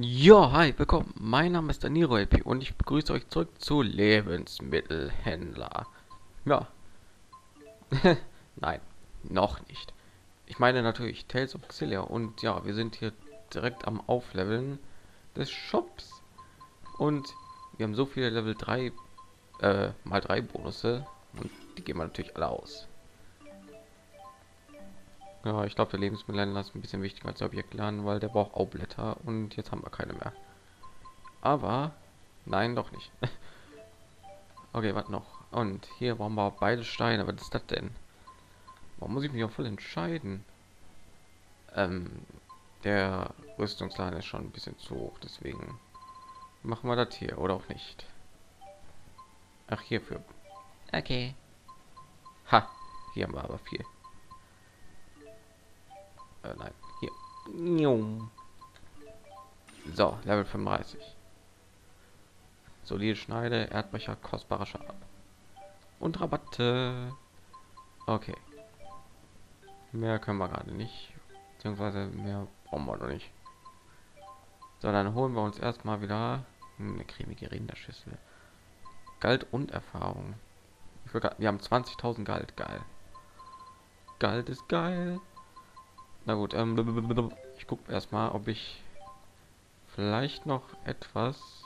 Ja, hi, willkommen. Mein Name ist Danilo LP und ich begrüße euch zurück zu Lebensmittelhändler. Ja. Nein, noch nicht. Ich meine natürlich Tales of Xillia und ja, wir sind hier direkt am Aufleveln des Shops. Und wir haben so viele Level 3 äh, mal 3 Bonusse und die gehen wir natürlich alle aus. Ja, ich glaube, der Lebensmittelhändler ist ein bisschen wichtiger als der Objektladen, weil der braucht auch Blätter und jetzt haben wir keine mehr. Aber nein, doch nicht. okay, was noch? Und hier brauchen wir beide Steine. Was ist das denn? Warum muss ich mich auch voll entscheiden? Ähm, der Rüstungsladen ist schon ein bisschen zu hoch, deswegen machen wir das hier oder auch nicht. Ach, hierfür. Okay. Ha, hier haben wir aber viel. Äh, nein, hier. So, Level 35. Solide Schneide, Erdbecher, kostbarer Schab. Und Rabatte. Okay. Mehr können wir gerade nicht. Beziehungsweise mehr brauchen wir noch nicht. So, dann holen wir uns erstmal wieder eine cremige Rinderschüssel. Galt und Erfahrung. Wir haben 20.000 Galt, geil. Galt ist geil. Na gut, ähm, ich gucke erstmal, ob ich vielleicht noch etwas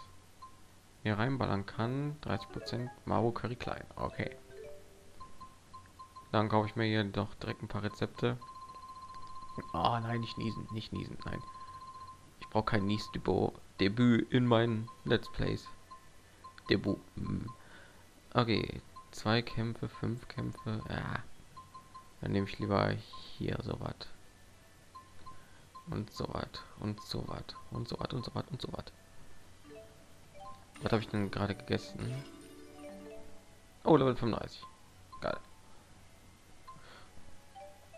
hier reinballern kann. 30 Prozent Maro Curry klein. Okay. Dann kaufe ich mir hier doch direkt ein paar Rezepte. Oh, nein, nicht niesen, nicht niesen, nein. Ich brauche kein Nies-Debüt Debüt in meinen Let's Plays. Debüt. Hm. Okay, zwei Kämpfe, fünf Kämpfe. Ja. Dann nehme ich lieber hier so was und so was und so was und so was und so was und so was. Was habe ich denn gerade gegessen? Oh, Level 35. Geil.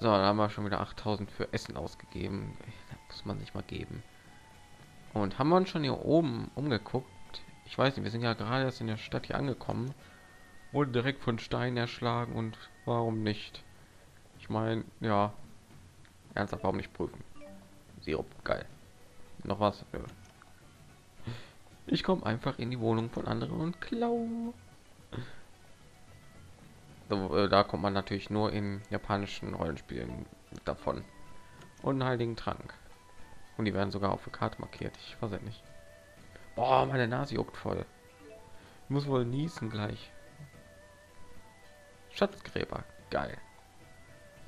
So, da haben wir schon wieder 8000 für Essen ausgegeben. Da muss man sich mal geben. Und haben wir uns schon hier oben umgeguckt? Ich weiß nicht, wir sind ja gerade erst in der Stadt hier angekommen. Wurde direkt von Stein erschlagen und warum nicht? Ich meine, ja, ernsthaft, warum nicht prüfen? Sirup. Geil. Noch was? Nö. Ich komme einfach in die Wohnung von anderen und klau. So, äh, da kommt man natürlich nur in japanischen Rollenspielen davon. Und einen heiligen Trank. Und die werden sogar auf der Karte markiert. Ich weiß nicht. Boah, meine Nase juckt voll. Ich muss wohl niesen gleich. Schatzgräber. Geil.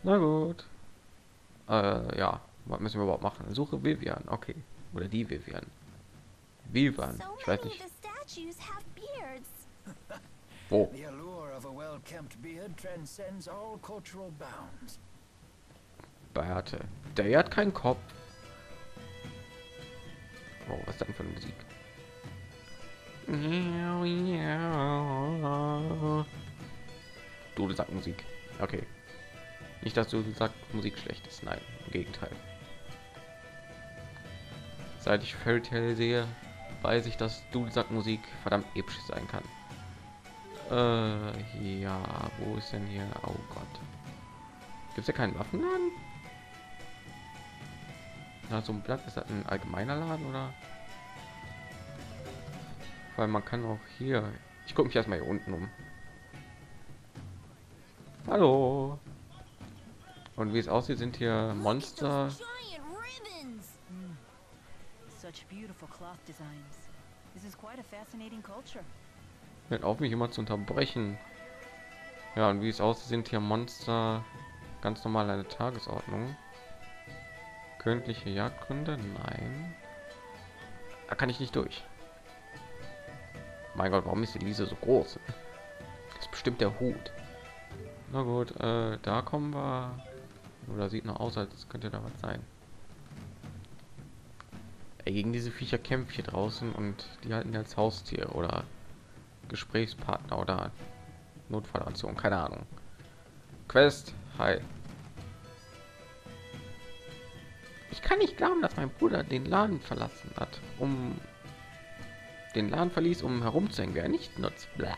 Na gut. Äh, ja. Was müssen wir überhaupt machen? Suche Vivian. Okay. Oder die Vivian. Vivian. Ich weiß nicht. Wo? Bärte. Der hat keinen Kopf. Oh, was dann für eine Musik? Du sagst Musik. Okay. Nicht, dass du sagst, Musik schlecht ist. Nein, im Gegenteil. Seit ich Fairy Tail sehe, weiß ich, dass Dudelsack Musik verdammt episch sein kann. Äh, ja, wo ist denn hier? Oh Gott. Gibt es ja keinen Waffenladen? Na, so ein Blatt ist das ein allgemeiner Laden oder? Weil man kann auch hier. Ich gucke mich erstmal hier unten um. Hallo. Und wie es aussieht, sind hier Monster beautiful cloth designs. This is quite a fascinating culture. Hört auf mich immer zu unterbrechen. Ja, und wie es aussieht, sind hier Monster ganz normal eine Tagesordnung. Königliche Jagdgründe? Nein. Da kann ich nicht durch. Mein Gott, warum ist die Lise so groß? Das ist bestimmt der Hut. Na gut, äh, da kommen wir. Oder sieht noch aus, als könnte da was sein gegen diese Viecher kämpft hier draußen und die halten als Haustier oder Gesprächspartner oder Notfallaktion, keine Ahnung. Quest, hi. Ich kann nicht glauben, dass mein Bruder den Laden verlassen hat, um den Laden verließ, um herumzuhängen, wer nicht nutzt. Blah.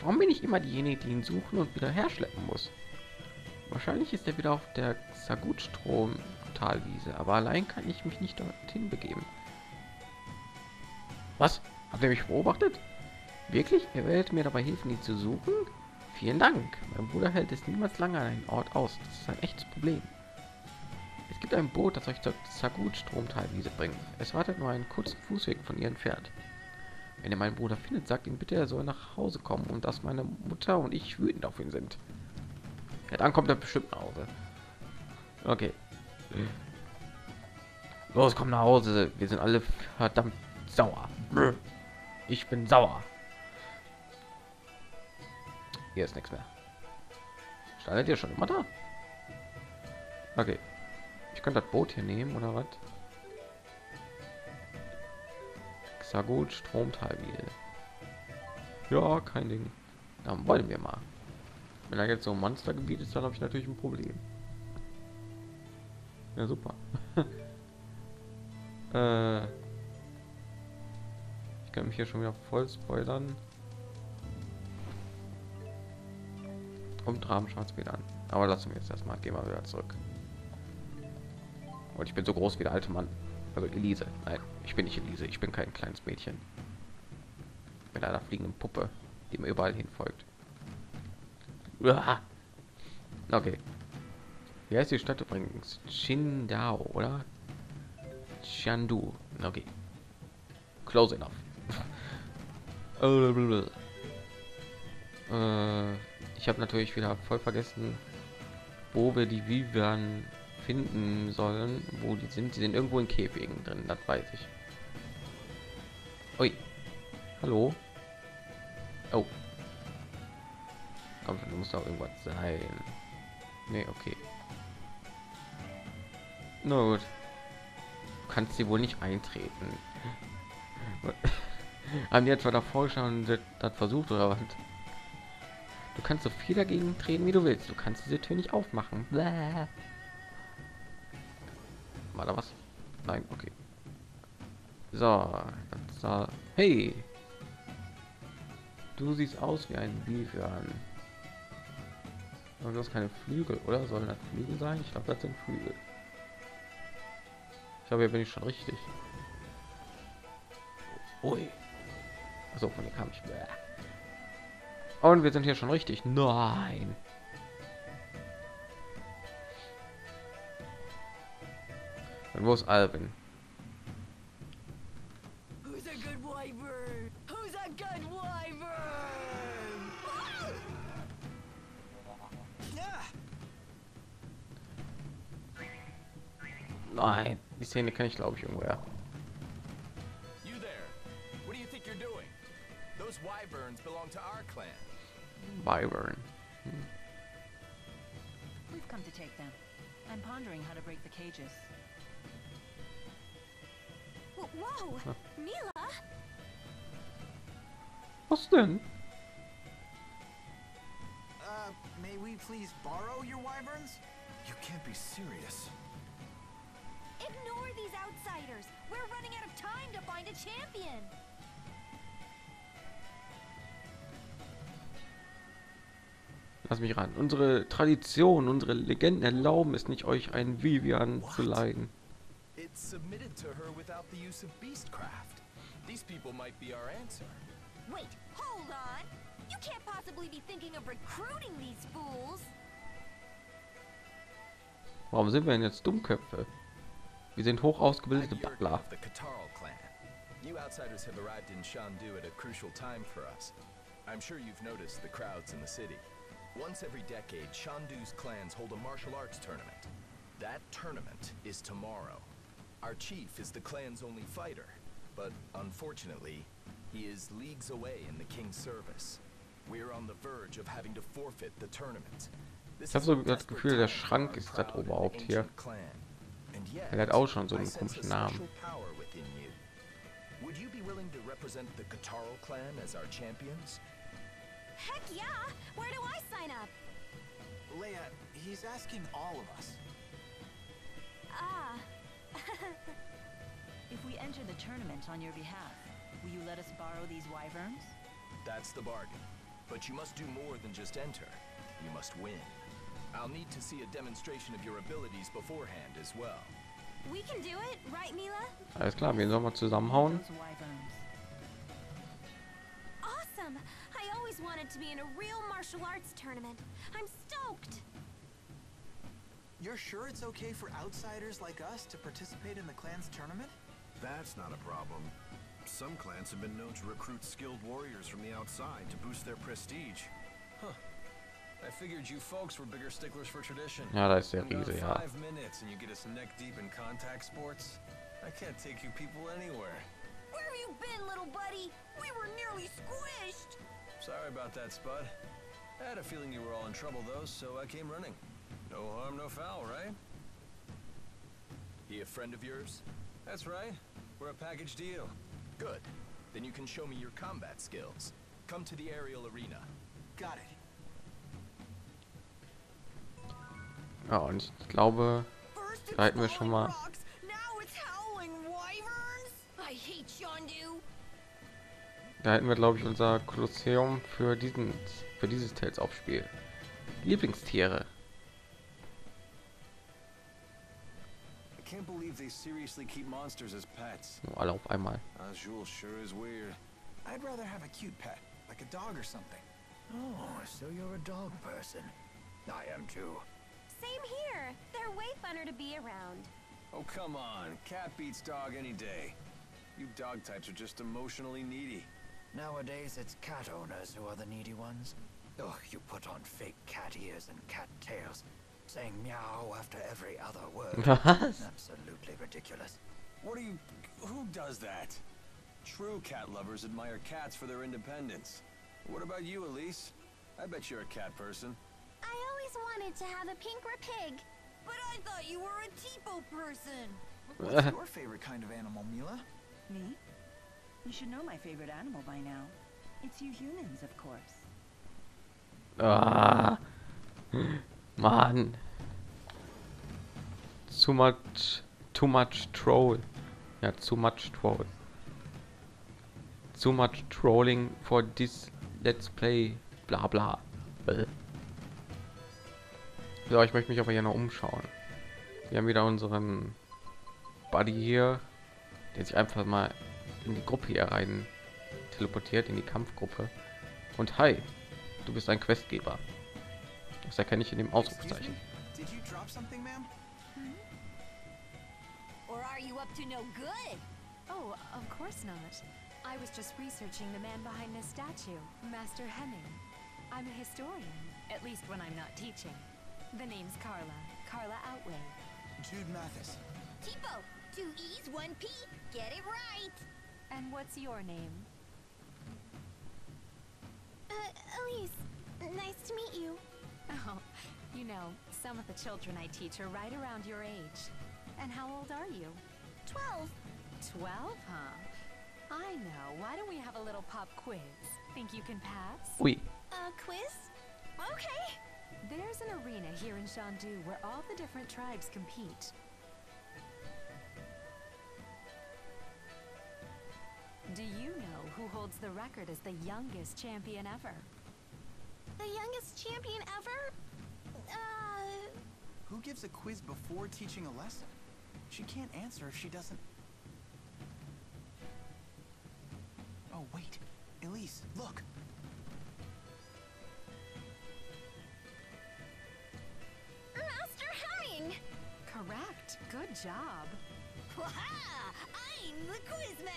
Warum bin ich immer diejenige, die ihn suchen und wieder herschleppen muss? Wahrscheinlich ist er wieder auf der Sagutstrom Talwiese, aber allein kann ich mich nicht dorthin begeben. Was? Habt ihr mich beobachtet? Wirklich? Ihr werdet mir dabei helfen, ihn zu suchen? Vielen Dank. Mein Bruder hält es niemals lange an einen Ort aus. Das ist ein echtes Problem. Es gibt ein Boot, das euch zur Zagut Stromteilwiese bringt. Es wartet nur einen kurzen Fußweg von ihr entfernt. Wenn ihr meinen Bruder findet, sagt ihm bitte, er soll nach Hause kommen und dass meine Mutter und ich wütend auf ihn sind. Ja, dann kommt er bestimmt nach Hause. Okay. Los, komm nach Hause. Wir sind alle verdammt sauer. Ich bin sauer. Hier ist nichts mehr. Standet ihr schon immer da? Okay. Ich könnte das Boot hier nehmen oder was? Xagut Stromteilwiel. Ja, kein Ding. Dann wollen wir mal. Wenn er jetzt so ein Monstergebiet ist, dann habe ich natürlich ein Problem. Ja, super. äh, ich kann mich hier schon wieder voll spoilern. Und Rabenschwarz wieder an. Aber lassen wir jetzt erstmal. Gehen wir wieder zurück. Und ich bin so groß wie der alte Mann. Also Elise. Nein, ich bin nicht Elise. Ich bin kein kleines Mädchen. Mit einer fliegenden Puppe, die mir überall hin folgt. Okay. Wie heißt die Stadt übrigens? Qingdao, oder? Chandu. Okay. Close enough. äh, ich habe natürlich wieder voll vergessen, wo wir die Vivian finden sollen, wo die sind. Sie sind irgendwo in Käfigen drin, das weiß ich. Ui. Hallo. Oh. Komm, du musst auch irgendwas sein. Nee, okay. Na gut. Du kannst sie wohl nicht eintreten. Haben die etwa davor schon das versucht oder was? Du kannst so viel dagegen treten, wie du willst. Du kannst diese Tür nicht aufmachen. Bläh. War da was? Nein, okay. So, so. hey. Du siehst aus wie ein Biefern. Aber du hast keine Flügel, oder? Sollen das Flügel sein? Ich glaube, das sind Flügel. Ich glaube, hier bin ich schon richtig. Ui. Also von hier kam ich. Und wir sind hier schon richtig. Nein. Und wo ist Alvin? Nein, die Szene kann ich glaube ich irgendwoher. You there? What do you think you're doing? Those wyverns belong to our clan. Wyvern. We've come to take them. I'm pondering how to break the cages. Wh- Whoa, Mila! Was denn? Uh, may we please borrow your wyverns? You can't be serious. Ignore these outsiders. We're running out of time to find a champion. Lass mich ran. Unsere Tradition, unsere Legenden erlauben es nicht, euch einen Vivian zu leiden. It's submitted to her without the use of beastcraft. These people might be our answer. Wait, hold on. You can't possibly be thinking of recruiting these fools. Warum sind wir denn jetzt Dummköpfe? Wir sind hoch ausgebildete Butler. You outsiders have arrived in Shandu at a crucial time for us. I'm sure you've noticed the crowds in the city. Once every decade, Shandu's clans hold a martial arts tournament. That tournament is tomorrow. Our chief is the clan's only fighter, but unfortunately, he is leagues away in the king's service. We're on the verge of having to forfeit the tournament. Ich habe so das Gefühl, der Schrank ist das Oberhaupt hier. clan. And yet, Er hat auch schon so einen komischen a Namen. special power within you. Would you be willing to represent the Katarl clan as our champions? Heck yeah! Where do I sign up? Leia, he's asking all of us. Ah. If we enter the tournament on your behalf, will you let us borrow these wyverns? That's the bargain. But you must do more than just enter. You must win. I'll need to see a demonstration of your abilities beforehand as well. We can do it, right, Mila? Alles klar, wir sollen mal zusammenhauen. Awesome! I always wanted to be in a real martial arts tournament. I'm stoked. You're sure it's okay for outsiders like us to participate in the clan's tournament? That's not a problem. Some clans have been known to recruit skilled warriors from the outside to boost their prestige. Huh. I figured you folks were bigger sticklers for tradition. Ja, da ist der Another Riese, ja. Five minutes and you get us neck deep in contact sports. I can't take you people anywhere. Where have you been, little buddy? We were nearly squished. Sorry about that, Spud. I had a feeling you were all in trouble though, so I came running. No harm, no foul, right? He a friend of yours? That's right. We're a package deal. Good. Then you can show me your combat skills. Come to the aerial arena. Got it. Ja, und ich glaube, Da hätten wir schon mal- da hätten wir, glaube ich, unser Kolosseum für diesen, für dieses Tales Aufspiel. Lieblingstiere. I can't believe they seriously keep monsters as pets. Nur alle auf einmal. I'd rather have a cute pet, like a dog or something. Oh, so you're a dog person. I am too. Same here. They're way funner to be around. Oh, come on. Cat beats dog any day. You dog types are just emotionally needy. Nowadays, it's cat owners who are the needy ones. Ugh, you put on fake cat ears and cat tails, saying meow after every other word. Was? Absolutely ridiculous. What do you... Who does that? True cat lovers admire cats for their independence. What about you, Elise? I bet you're a cat person. I always wanted to have a pink pig. But I thought you were a Tipo person. What's your favorite kind of animal, Mila? Me? You should know my favorite animal by now. It's you humans, of course. Ah. man. Too much, too much troll. Yeah, too much troll. Too much trolling for this Let's Play. Blah bla. So, ich möchte mich aber hier noch umschauen. Wir haben wieder unseren Buddy hier, der sich einfach mal in die Gruppe hier rein teleportiert, in die Kampfgruppe. Und hi, du bist ein Questgeber. Das erkenne ich in dem Ausrufezeichen. good? Oh, of course not. I was just researching the man behind this statue, Master Hemming. I'm a historian, at least when I'm not teaching. The name's Carla, Carla Outway. Jude Mathis. Tipo, two E's, one P. Get it right. And what's your name? Uh, Elise, nice to meet you. Oh, you know, some of the children I teach are right around your age. And how old are you? Twelve. Twelve, huh? I know. Why don't we have a little pop quiz? Think you can pass? Ui, A quiz? Okay. There's an arena here in Shandu where all the different tribes compete. Do you know who holds the record as the youngest champion ever? The youngest champion ever? Uh, Who gives a quiz before teaching a lesson? She can't answer if she doesn't.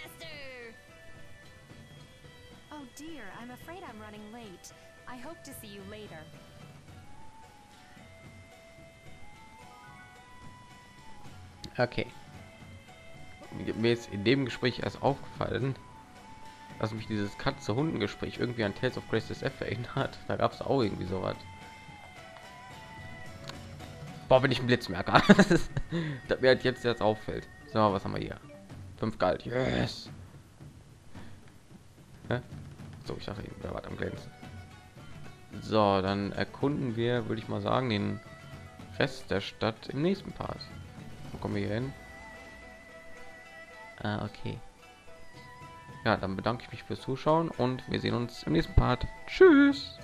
Master! Oh dear, I'm afraid I'm running late. I hope to see you later. okay. Mir ist in dem Gespräch erst aufgefallen, dass mich dieses Katze-Hunden-Gespräch irgendwie an Tales of Grace SF erinnert. Da gab es auch irgendwie sowas. Boah, bin ich ein Blitzmerker. das mir halt jetzt jetzt auffällt. So, was haben wir hier? Fünf Galt. Yes. So, ich dachte, da war am glänzen. So, dann erkunden wir, würde ich mal sagen, den Rest der Stadt im nächsten Part. Wo kommen wir hier hin? Ah, okay. Ja, dann bedanke ich mich fürs Zuschauen und wir sehen uns im nächsten Part. Tschüss!